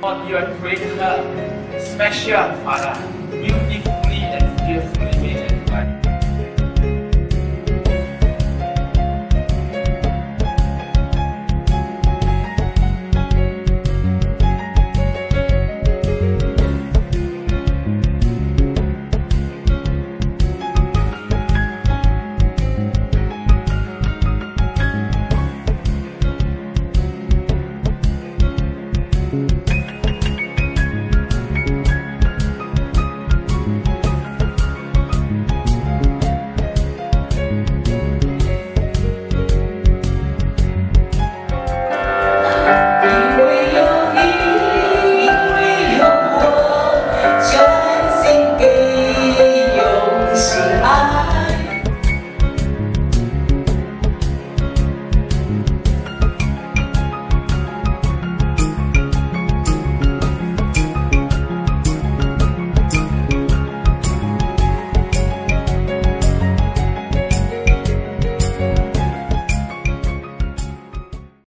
Lord, you have created special, uh, Father, beautifully and fearfully